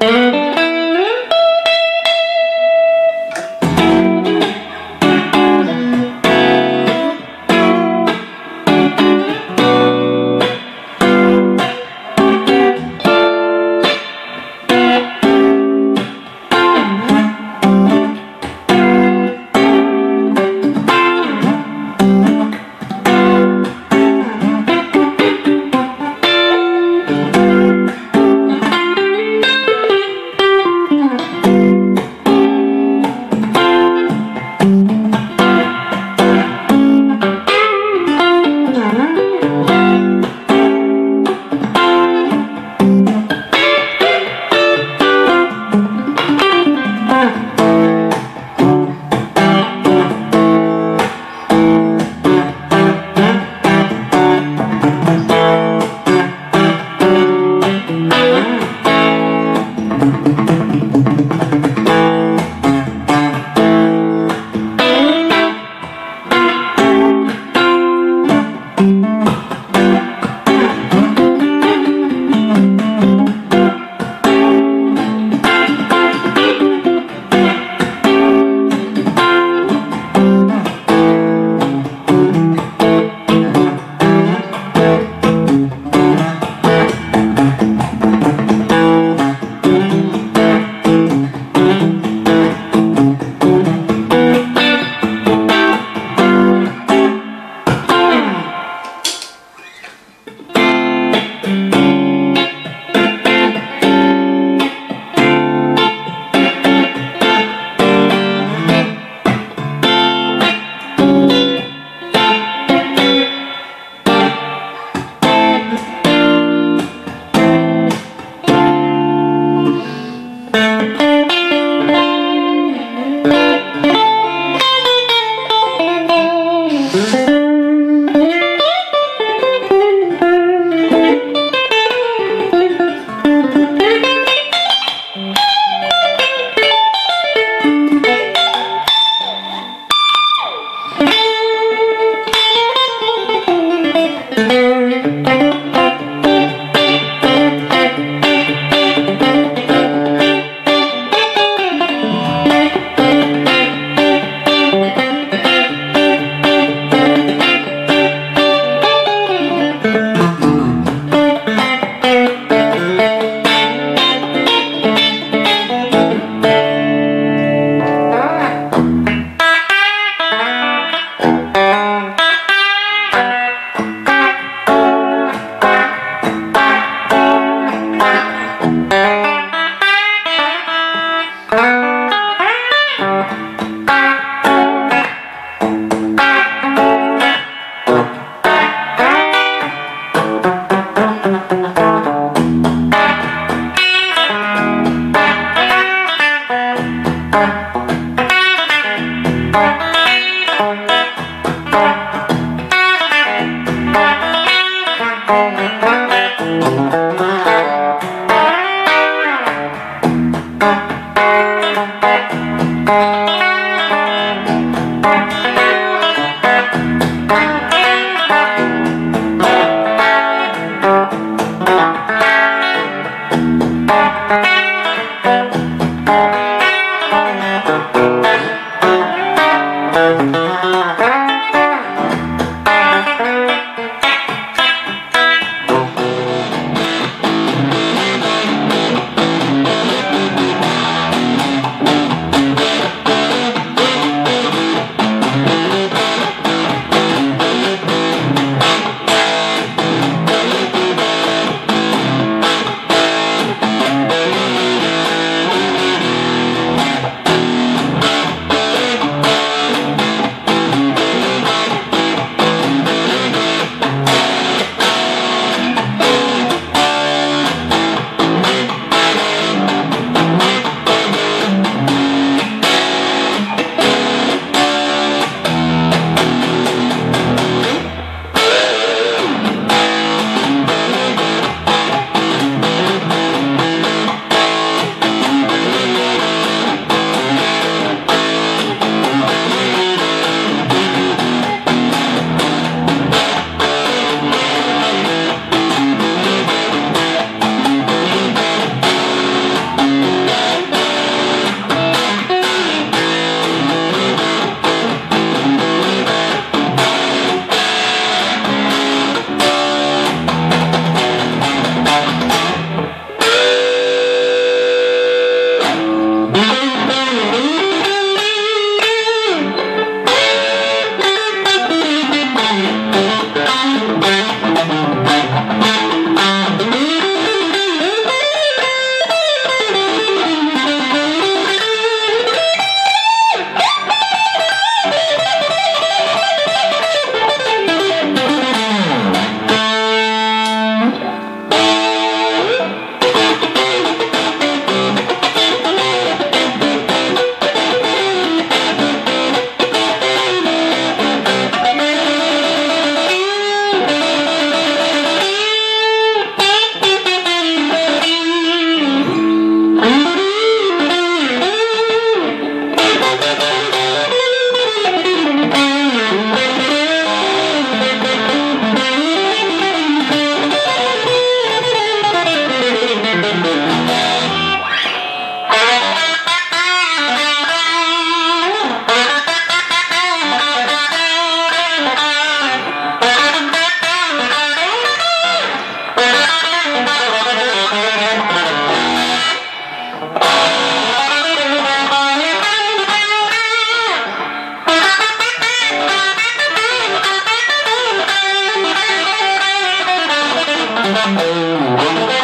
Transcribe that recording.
Música Thank